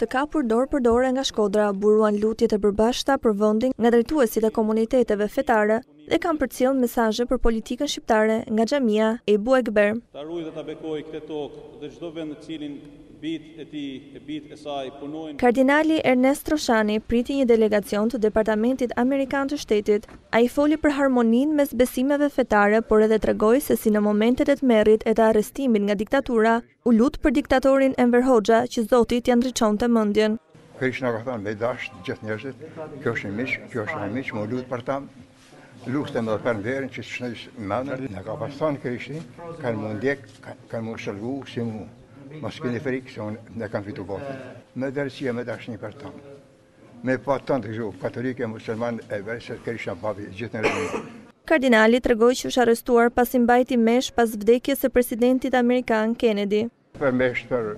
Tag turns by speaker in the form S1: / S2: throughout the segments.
S1: Të kapur dorë për dore nga Shkodra, buruan lutjet e përbashkëta për vendin nga drejtuesit e komuniteteve fetare dhe kanë përcjellë mesazhe për politikën shqiptare nga xhamia Ebu Ekber.
S2: Ta ruajë dhe ta bekojë këtë tokë dhe çdo vend në cilin bijtë e tij e bijtë e saj punojnë.
S1: Kardinali Ernest Troshani priti një delegacion të Departamentit Amerikan të Shtetit. Ai foli për harmoninë mes besimeve fetare por edhe tregoi se si në momentet e tmerrit e të arrestimit nga diktatura, U lut për diktatorin Enver Hoxha që Zoti t'ia ndriçonte mendjen.
S3: Krishti ka thënë me i dashtë të gjithë njerëzit, kjo është një miq, kjo është një miq, me u lutë për ta, lutem edhe për Enverin që t'ia shndrisë mendjen, na ka pas thënë Krishti, kanë me u ndjek, kanë më shëllgu si mu, mos kini frikë se unë e kam fitu botën, me dërësia me dashtë një për ta. Me pa tënd kështu, katolik e musliman e verset ke isha babi gjithë në rëndë.
S1: Kardinali tregoi që është arrestuar pasi mbajti meshë pas vdekjes së presidentit amerikan Kennedy.
S3: Për meshë për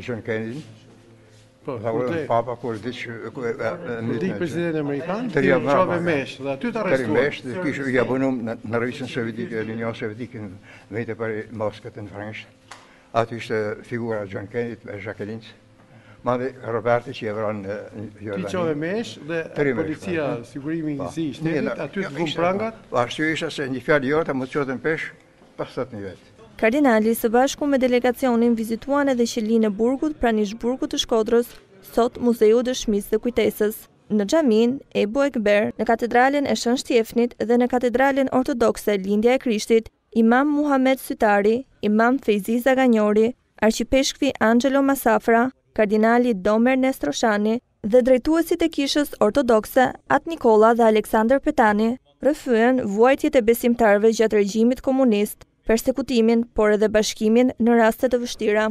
S3: John Kennedy. Po, ta urdhëroi papa kur vdiq
S4: Kenedi presidenti amerikan, ti çove meshë, dhe aty të arrestuan.
S3: Te mesha, dhe kishë ja bënum në, në rrëqën sovjetike, në një sovjetike, vejtë për Moskët në Frankshë. Aty ishte figura John Kennedy, me Jacqueline. Ma dhe Roberti që e vranë në
S4: Jordani. Ti çove meshë dhe policia po. sigurimi po. i shtetit, aty të vunë prangat?
S3: Po, ashtu isha se një fjalë jota më të qotën pesh, pas thët një vetë.
S1: Kardinali së bashku me delegacionin vizituan edhe qelinë e burgut pranë ish-burgut të Shkodrës, sot Muzeu i Dëshmisë dhe Kujtesës. Në xhaminë Ebu Ekber, në katedralen e Shën Shtjefnit dhe në katedralen ortodokse Lindja e Krishtit, Imam Muhamed Sytari, Imam Fejzi Zaganjori, Arqipeshkvi Anxhelo Masafra, Kardinali Dom Ernest Troshani dhe drejtuesit e Kishës Ortodokse At Nikolla dhe Aleksandër Petani, rrëfyen vuajtjet e besimtarëve gjatë regjimit komunist, persekutimin, por edhe bashkimin në raste të vështira.